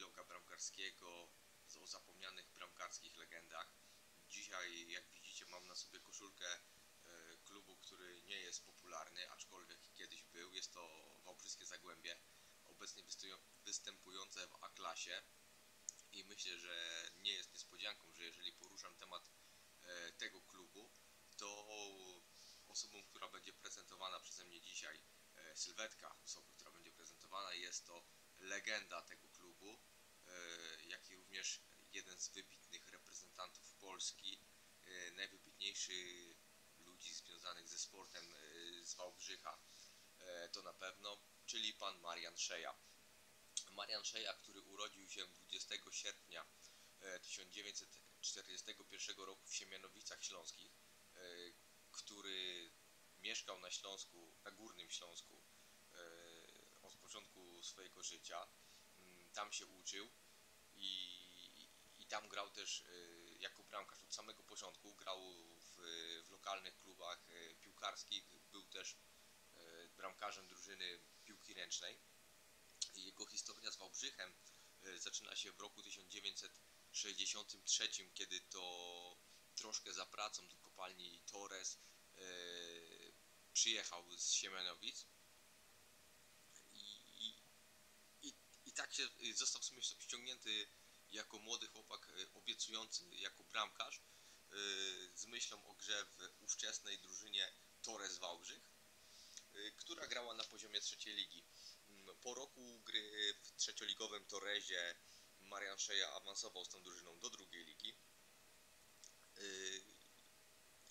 vloga bramkarskiego o zapomnianych bramkarskich legendach. Dzisiaj, jak widzicie, mam na sobie koszulkę e, klubu, który nie jest popularny, aczkolwiek kiedyś był. Jest to Wałbrzyskie Zagłębie, obecnie występujące w A-klasie. I myślę, że nie jest niespodzianką, że jeżeli poruszam temat e, tego klubu, to osobą, która będzie prezentowana przeze mnie dzisiaj, e, sylwetka osoby, która będzie prezentowana, jest to legenda tego klubu, jak i również jeden z wybitnych reprezentantów Polski, e, najwybitniejszy ludzi związanych ze sportem z Wałbrzycha, to na pewno, czyli pan Marian Szeja. Marian Szeja, który urodził się 20 sierpnia 1941 roku w Siemianowicach Śląskich, który mieszkał na Śląsku, na Górnym Śląsku e, od początku swojego życia. Mm, tam się uczył i, i tam grał też e, jako bramkarz od samego początku. Grał w, w lokalnych klubach e, piłkarskich, był też bramkarzem drużyny piłki ręcznej. Jego historia z Wałbrzychem zaczyna się w roku 1963, kiedy to troszkę za pracą do kopalni Torres przyjechał z Siemianowic i, się y, został w sumie ściągnięty jako młody chłopak y, obiecujący jako bramkarz y, z myślą o grze w ówczesnej drużynie Torres Wałbrzych, która grała na poziomie trzeciej ligi. Mm, po roku gry w trzecioligowym Torrezie Marian Szeja awansował z tą drużyną do drugiej ligi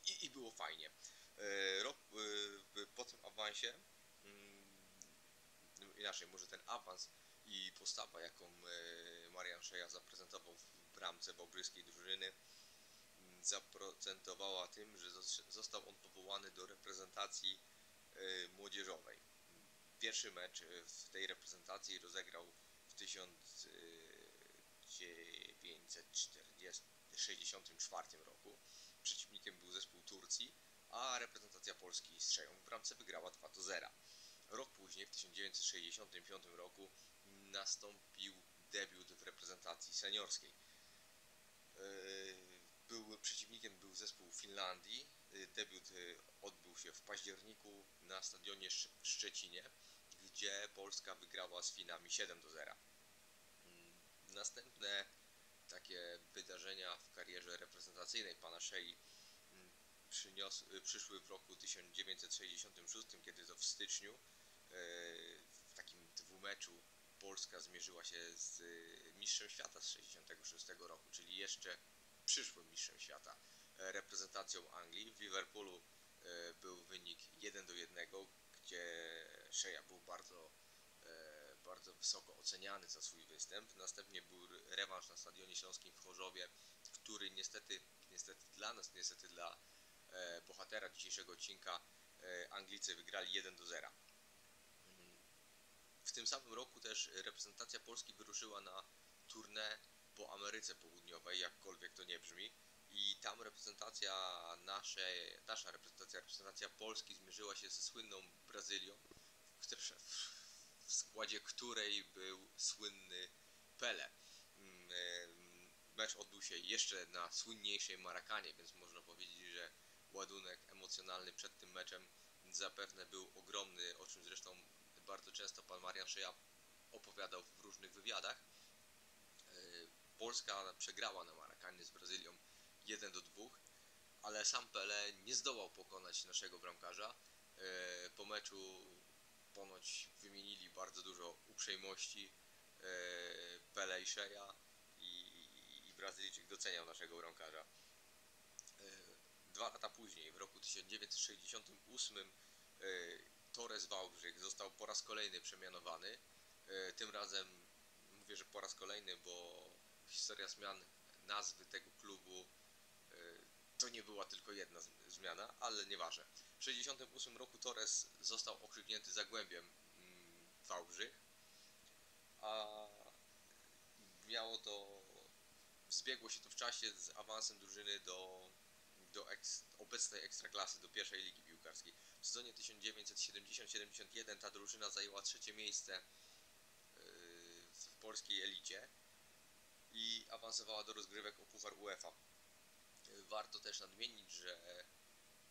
i, i było fajnie. Rok po tym awansie, mm, inaczej, może ten awans i postawa, jaką e, Marian Szeja zaprezentował w bramce wałbryskiej drużyny, mm, zaprocentowała tym, że został on powołany do reprezentacji młodzieżowej. Pierwszy mecz w tej reprezentacji rozegrał w 1964 roku. Przeciwnikiem był zespół Turcji a reprezentacja Polski z Szeją w bramce wygrała 2 do 0. Rok później, w 1965 roku, nastąpił debiut w reprezentacji seniorskiej. E, był, przeciwnikiem był zespół Finlandii. E, debiut e, odbył się w październiku na stadionie Szczecinie, gdzie Polska wygrała z Finami 7 do 0. Mm, następne takie wydarzenia w karierze reprezentacyjnej pana Szei przynios, y, przyszły w roku 1966, kiedy to w styczniu w takim dwumeczu Polska zmierzyła się z y, mistrzem świata z 66 roku, czyli jeszcze przyszłym mistrzem świata, e, reprezentacją Anglii. W Liverpoolu e, był wynik 1 do 1, gdzie Shea był bardzo, e, bardzo wysoko oceniany za swój występ. Następnie był rewanż na Stadionie Śląskim w Chorzowie, który niestety, niestety dla nas, niestety dla bohatera dzisiejszego odcinka Anglicy wygrali 1 do 0. W tym samym roku też reprezentacja Polski wyruszyła na tournée po Ameryce Południowej, jakkolwiek to nie brzmi. I tam reprezentacja naszej, nasza reprezentacja, reprezentacja Polski zmierzyła się ze słynną Brazylią, w składzie której był słynny Pele. Mm, mecz odbył się jeszcze na słynniejszej Marakanie, więc można powiedzieć, że ładunek emocjonalny przed tym meczem zapewne był ogromny, o czym zresztą bardzo często pan Marian Szyja opowiadał w różnych wywiadach. E, Polska przegrała na Marakanie z Brazylią 1 do 2, ale sam Pele nie zdołał pokonać naszego bramkarza. E, po meczu ponoć wymienili bardzo dużo uprzejmości e, Pele i Szeja i, i Brazylijczyk doceniał naszego bramkarza. Dwa lata później, w roku 1968, e, Torres Wałbrzych został po raz kolejny przemianowany. E, tym razem mówię, że po raz kolejny, bo historia zmian nazwy tego klubu e, to nie była tylko jedna zmiana, ale nieważne. W 1968 roku Torres został okrzyknięty Zagłębiem mm, Wałbrzych, a miało to, zbiegło się to w czasie z awansem drużyny do do eks obecnej ekstraklasy, do pierwszej ligi piłkarskiej. W sezonie 1970-71 ta drużyna zajęła trzecie miejsce yy, w polskiej elicie i awansowała do rozgrywek o Puchar UEFA. Warto też nadmienić, że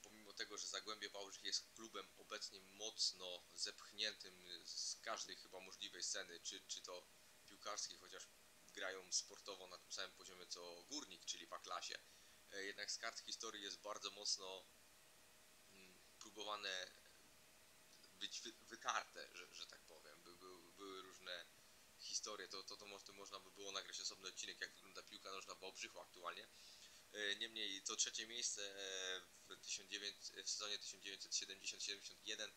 pomimo tego, że Zagłębie Wałbrzych jest klubem obecnie mocno zepchniętym z każdej chyba możliwej sceny, czy, czy to piłkarskiej, chociaż grają sportowo na tym samym poziomie co Górnik, czyli w klasie. Jednak z kart historii jest bardzo mocno mm, próbowane być wytarte, że, że tak powiem. By, by, były różne historie, to, to, to, to można by było nagrać osobny odcinek, jak wygląda piłka nożna w Wałbrzychu aktualnie. E, niemniej to trzecie miejsce e, w, 19, w sezonie 1970-71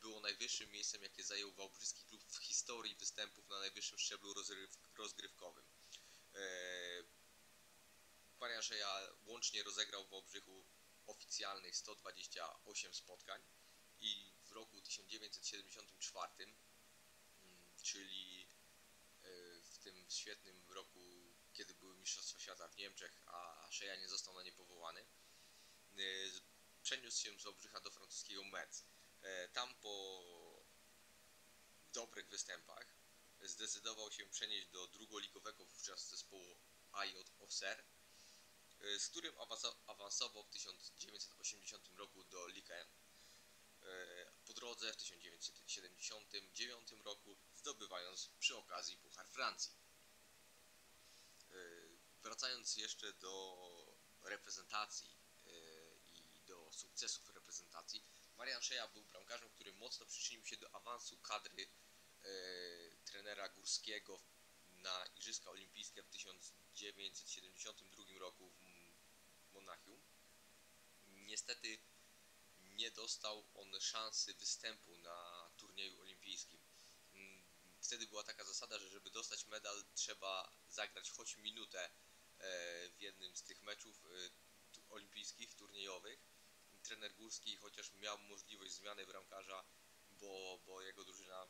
było najwyższym miejscem, jakie zajął Wałbrzyski klub w historii występów na najwyższym szczeblu rozgryw, rozgrywkowym. Marian Szeja łącznie rozegrał w Wałbrzychu oficjalnych 128 spotkań i w roku 1974, mm, czyli w tym świetnym roku kiedy były Mistrzostwa Świata w Niemczech, a Szeja nie został na nie powołany, y, przeniósł się z Obrzycha do francuskiego Metz. E, tam po dobrych występach zdecydował się przenieść do drugoligowego wówczas zespołu Auxerre, y, z którym awansował w 1980 roku do Ligue 1. E, po drodze w 1979 roku zdobywając przy okazji Puchar Francji. Wracając jeszcze do reprezentacji e, i do sukcesów reprezentacji, Marian Szeja był bramkarzem, który mocno przyczynił się do awansu kadry e, trenera Górskiego na Igrzyska Olimpijskie w 1972 roku w Monachium. Niestety nie dostał on szansy występu na turnieju olimpijskim. Mm, wtedy była taka zasada, że żeby dostać medal trzeba zagrać choć minutę E, w jednym z tych meczów e, olimpijskich, turniejowych. Trener Górski, chociaż miał możliwość zmiany bramkarza, bo, bo jego drużyna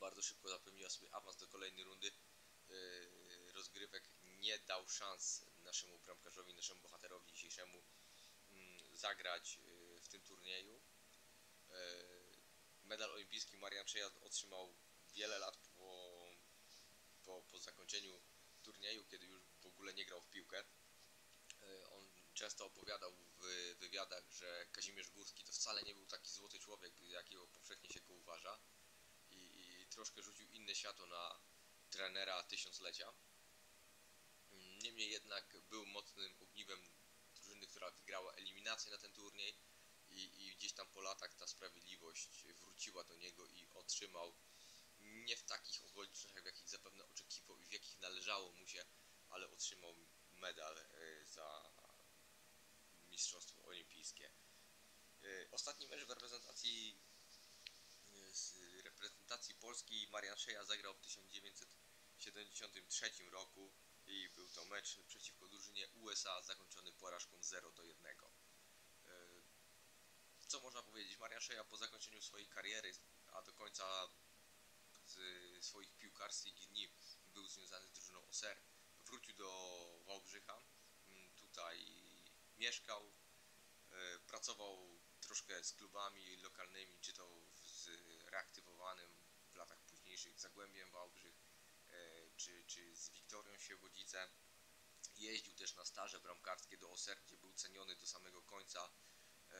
bardzo szybko zapewniła sobie awans do kolejnej rundy e, rozgrywek, nie dał szans naszemu bramkarzowi, naszemu bohaterowi dzisiejszemu mm, zagrać w tym turnieju. Medal olimpijski Marian Przejazd otrzymał wiele lat po, po, po zakończeniu turnieju, kiedy już w ogóle nie grał w piłkę. E, on często opowiadał w wywiadach, że Kazimierz Górski to wcale nie był taki złoty człowiek, jakiego powszechnie się go uważa i, i troszkę rzucił inne światło na trenera tysiąclecia. Niemniej jednak był mocnym ogniwem drużyny, która wygrała eliminację na ten turniej i, i gdzieś tam po latach ta sprawiedliwość wróciła do niego i otrzymał nie w takich okolicznościach, w jakich zapewne oczekiwał i w jakich należało mu się, ale otrzymał medal e, za Mistrzostwo Olimpijskie. E, ostatni mecz w reprezentacji e, z reprezentacji Polski Marian Szeja zagrał w 1973 roku i był to mecz przeciwko drużynie USA zakończony porażką 0 do 1. Co można powiedzieć? Marian Szeja po zakończeniu swojej kariery, a do końca z swoich piłkarskich dni był związany z drużyną OSER. Wrócił do Wałbrzycha, mm, tutaj mieszkał, e, pracował troszkę z klubami lokalnymi, czy to z reaktywowanym w latach późniejszych Zagłębiem Wałbrzych, e, czy, czy z Wiktorią Świebodzice. Jeździł też na staże bramkarskie do OSER, gdzie był ceniony do samego końca e,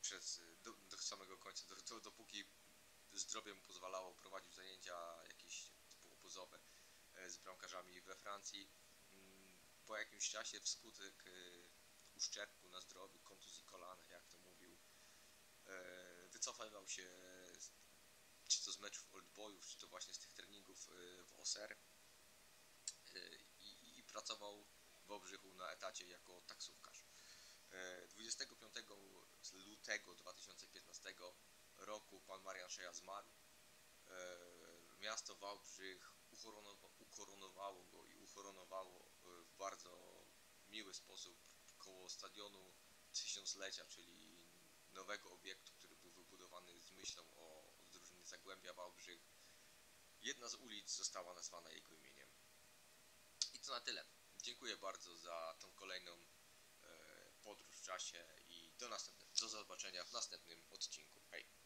przez, do, do samego końca, do, do, dopóki zdrowie mu pozwalało prowadzić zajęcia jakieś typu obozowe e, z bramkarzami we Francji. Mm, po jakimś czasie wskutek e, uszczerbku na zdrowiu, kontuzji kolana, jak to mówił, e, wycofywał się czy to z meczów Oldboyów, czy to właśnie z tych treningów w OSER i, i pracował w Obrzychu na etacie jako taksówkarz. 25 lutego 2015 roku pan Marian Szeja zmarł. E, miasto Wałbrzych ukoronowało go i ukoronowało e, w bardzo miły sposób koło stadionu tysiąclecia, czyli nowego obiektu, który był wybudowany z myślą o, Zagłębia Wałbrzych. Jedna z ulic została nazwana jego imieniem. I to na tyle. Dziękuję bardzo za tą kolejną e, podróż w czasie i do, następne, do zobaczenia w następnym odcinku. Hej!